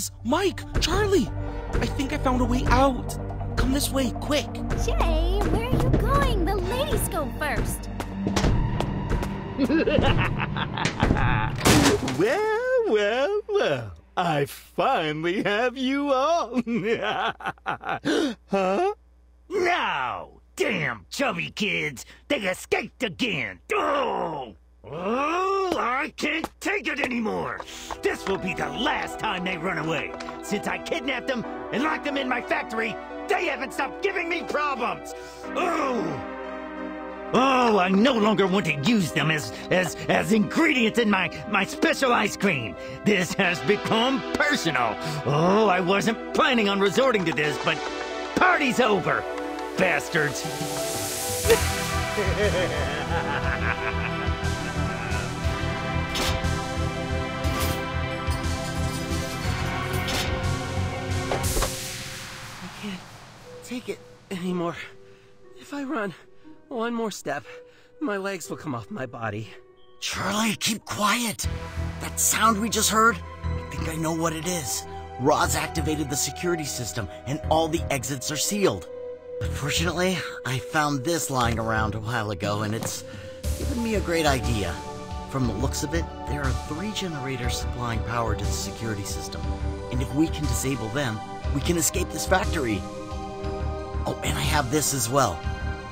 Liz, Mike, Charlie. I think I found a way out. Come this way, quick. Jay, where are you going? The ladies go first. Well, well, well. I finally have you all. huh? No! Damn chubby kids! They escaped again! Oh! Oh, I can't take it anymore! This will be the last time they run away! Since I kidnapped them and locked them in my factory, they haven't stopped giving me problems! Oh! Oh, I no longer want to use them as as as ingredients in my my special ice cream. This has become personal. Oh, I wasn't planning on resorting to this, but party's over, bastards. take it anymore. If I run one more step, my legs will come off my body. Charlie, keep quiet. That sound we just heard, I think I know what it is. Roz activated the security system, and all the exits are sealed. Unfortunately, I found this lying around a while ago, and it's given me a great idea. From the looks of it, there are three generators supplying power to the security system, and if we can disable them, we can escape this factory. And I have this as well.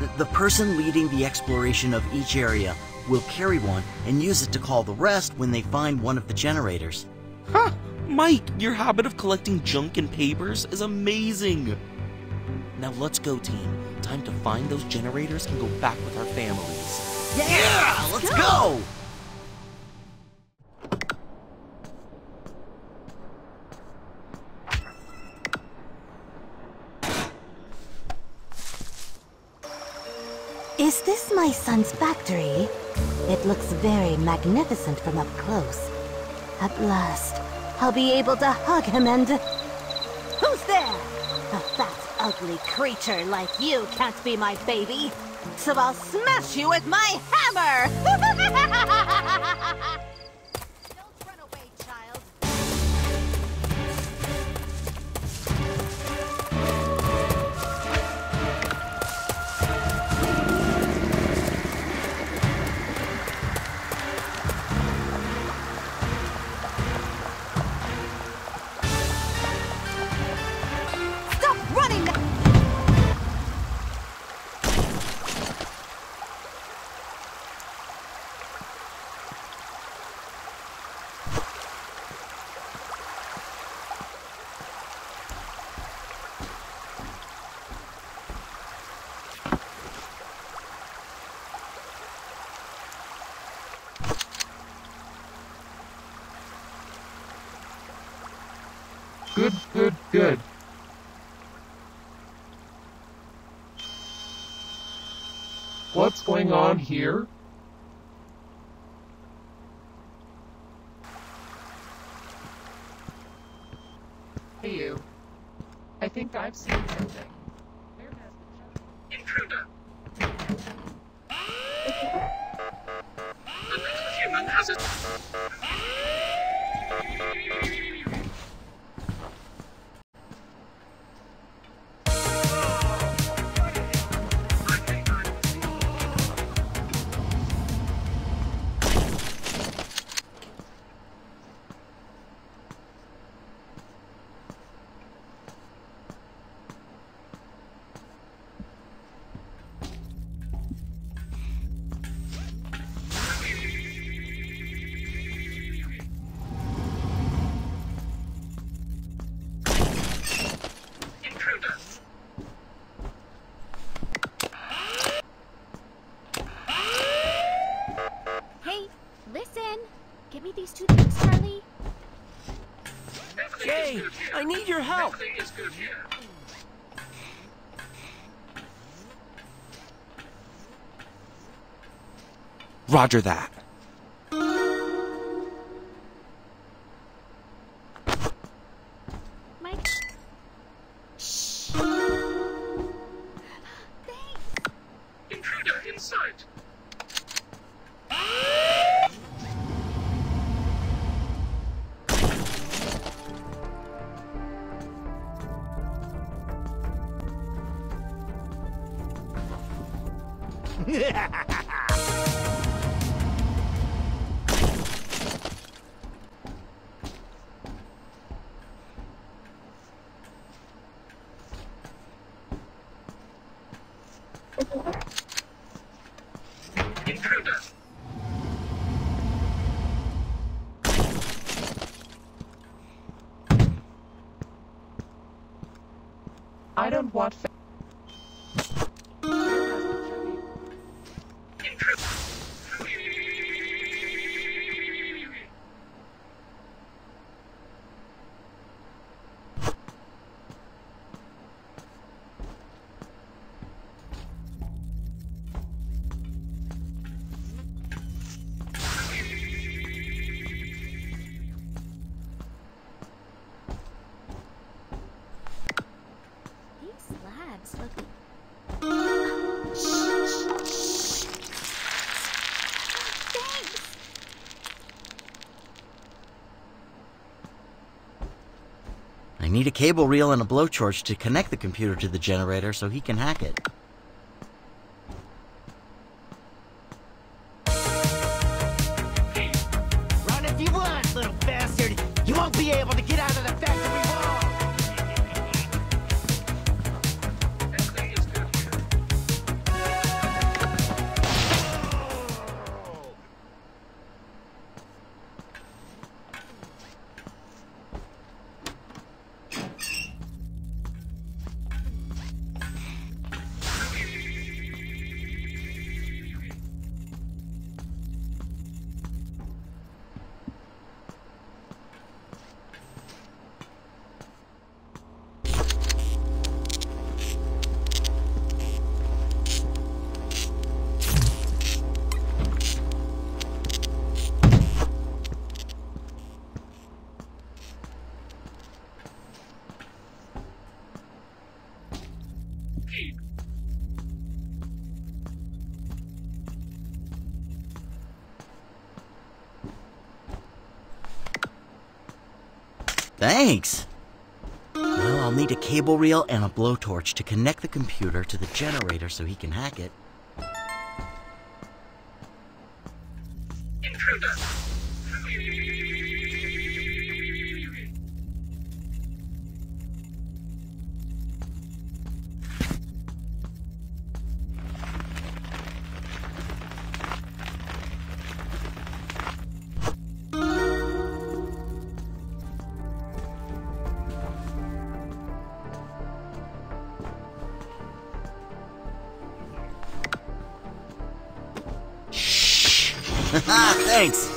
The, the person leading the exploration of each area will carry one and use it to call the rest when they find one of the generators. Huh. Mike, your habit of collecting junk and papers is amazing. Now let's go, team. Time to find those generators and go back with our families. Yeah, let's go! Is this my son's factory? It looks very magnificent from up close. At last, I'll be able to hug him and... Who's there? A fat, ugly creature like you can't be my baby. So I'll smash you with my hammer! Good, good, good. What's going on here? Hey you. I think I've seen something. Where has Give me these two things, Charlie. Jay, I need your help. Roger that. I don't want. I need a cable reel and a blowtorch to connect the computer to the generator so he can hack it. Thanks! Well, I'll need a cable reel and a blowtorch to connect the computer to the generator so he can hack it. Intruder. Ah, thanks!